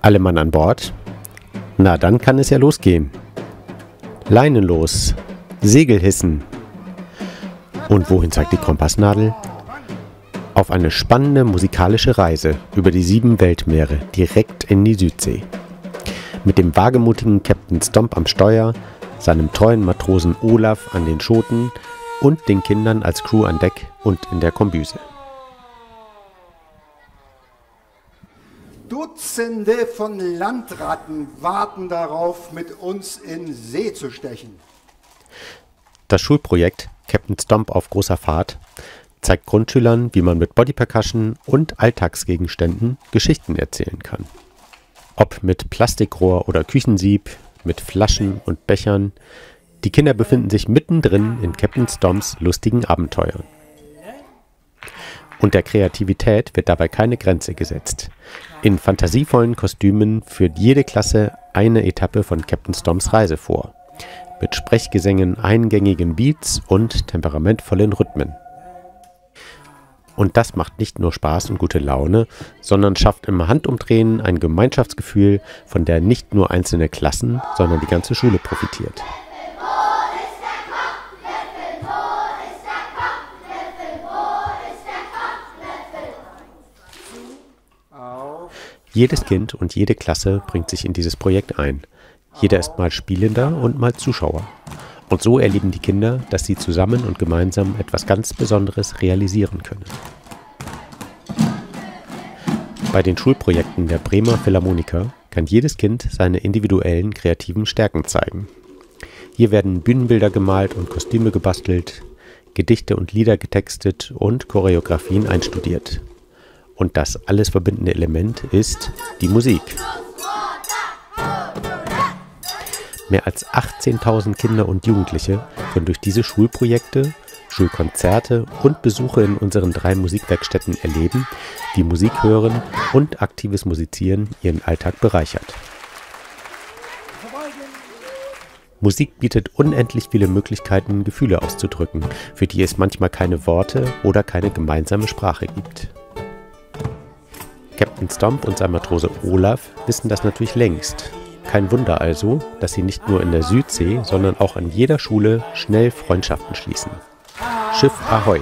Alle Mann an Bord? Na, dann kann es ja losgehen. Leinen los, Segel hissen. Und wohin zeigt die Kompassnadel? Auf eine spannende musikalische Reise über die sieben Weltmeere direkt in die Südsee. Mit dem wagemutigen Captain Stomp am Steuer, seinem treuen Matrosen Olaf an den Schoten und den Kindern als Crew an Deck und in der Kombüse. Dutzende von Landratten warten darauf, mit uns in See zu stechen. Das Schulprojekt Captain Stomp auf großer Fahrt zeigt Grundschülern, wie man mit Bodypercussion und Alltagsgegenständen Geschichten erzählen kann. Ob mit Plastikrohr oder Küchensieb, mit Flaschen und Bechern, die Kinder befinden sich mittendrin in Captain Stomps lustigen Abenteuern. Und der Kreativität wird dabei keine Grenze gesetzt. In fantasievollen Kostümen führt jede Klasse eine Etappe von Captain Stomps Reise vor. Mit Sprechgesängen, eingängigen Beats und temperamentvollen Rhythmen. Und das macht nicht nur Spaß und gute Laune, sondern schafft im Handumdrehen ein Gemeinschaftsgefühl, von der nicht nur einzelne Klassen, sondern die ganze Schule profitiert. Jedes Kind und jede Klasse bringt sich in dieses Projekt ein. Jeder ist mal Spielender und mal Zuschauer. Und so erleben die Kinder, dass sie zusammen und gemeinsam etwas ganz Besonderes realisieren können. Bei den Schulprojekten der Bremer Philharmoniker kann jedes Kind seine individuellen kreativen Stärken zeigen. Hier werden Bühnenbilder gemalt und Kostüme gebastelt, Gedichte und Lieder getextet und Choreografien einstudiert. Und das alles verbindende Element ist die Musik. Mehr als 18.000 Kinder und Jugendliche können durch diese Schulprojekte, Schulkonzerte und Besuche in unseren drei Musikwerkstätten erleben, wie Musik hören und aktives Musizieren ihren Alltag bereichert. Musik bietet unendlich viele Möglichkeiten, Gefühle auszudrücken, für die es manchmal keine Worte oder keine gemeinsame Sprache gibt. Captain Stomp und sein Matrose Olaf wissen das natürlich längst. Kein Wunder also, dass sie nicht nur in der Südsee, sondern auch an jeder Schule schnell Freundschaften schließen. Schiff Ahoi!